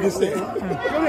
biggest thing.